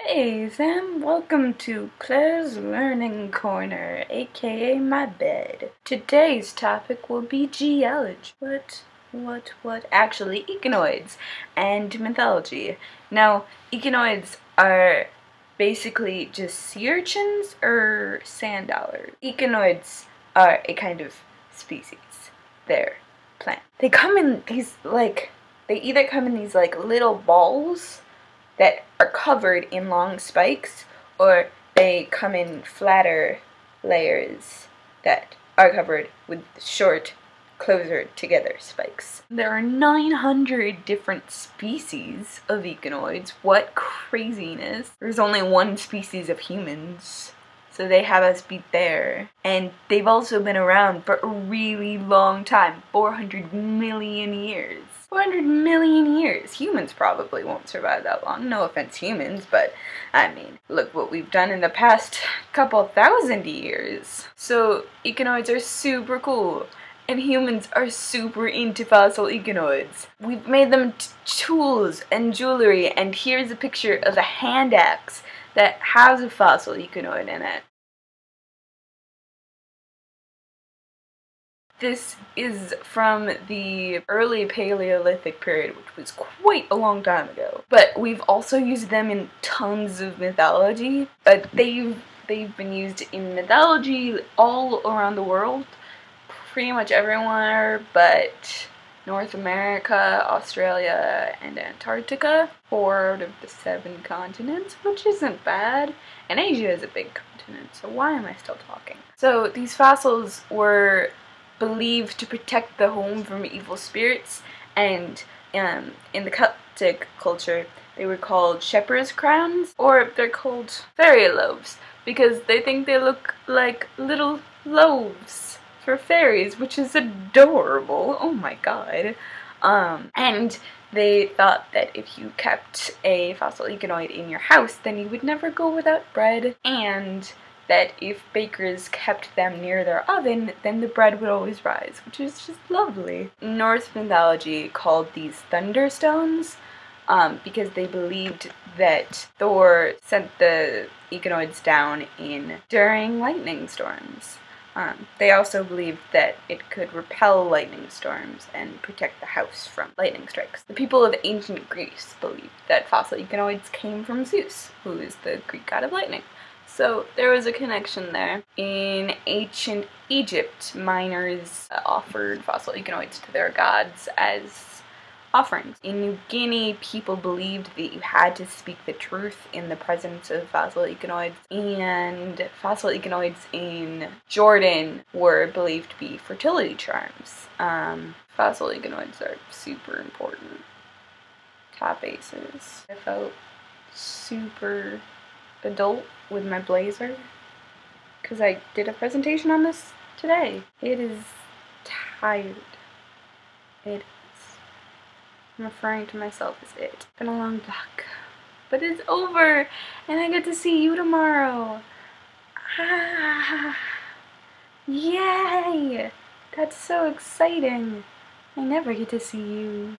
Hey Sam, welcome to Claire's Learning Corner, aka my bed. Today's topic will be geology. What, what, what? Actually, echinoids and mythology. Now, echinoids are basically just sea urchins or sand dollars. Echinoids are a kind of species. They're plant. They come in these like they either come in these like little balls that are covered in long spikes or they come in flatter layers that are covered with short closer together spikes. There are 900 different species of echinoids. What craziness. There's only one species of humans. So they have us beat there. And they've also been around for a really long time 400 million years. 400 million years. Humans probably won't survive that long. No offense, humans, but I mean, look what we've done in the past couple thousand years. So, echinoids are super cool. And humans are super into fossil echinoids. We've made them tools and jewelry, and here's a picture of a hand axe that has a fossil echinoid in it. This is from the early Paleolithic period, which was quite a long time ago. But we've also used them in tons of mythology. But they've they've been used in mythology all around the world, pretty much everywhere, but North America, Australia, and Antarctica, four out of the seven continents, which isn't bad. And Asia is a big continent, so why am I still talking? So these fossils were believed to protect the home from evil spirits, and um, in the Celtic culture, they were called shepherd's crowns, or they're called fairy loaves, because they think they look like little loaves for fairies, which is adorable. Oh my god. Um, and they thought that if you kept a fossil echinoid in your house, then you would never go without bread, and that if bakers kept them near their oven, then the bread would always rise, which is just lovely. Norse mythology called these thunderstones um, because they believed that Thor sent the echinoids down in during lightning storms. Um, they also believed that it could repel lightning storms and protect the house from lightning strikes. The people of ancient Greece believed that fossil echinoids came from Zeus, who is the Greek god of lightning. So there was a connection there. In ancient Egypt, miners offered fossil echinoids to their gods as offerings. In New Guinea, people believed that you had to speak the truth in the presence of fossil echinoids, and fossil echinoids in Jordan were believed to be fertility charms. Um, fossil echinoids are super important. Top aces. I felt super adult with my blazer because I did a presentation on this today. It is tired. It. I'm referring to myself as it. It's been a long block. But it's over and I get to see you tomorrow. Ah, yay! That's so exciting. I never get to see you.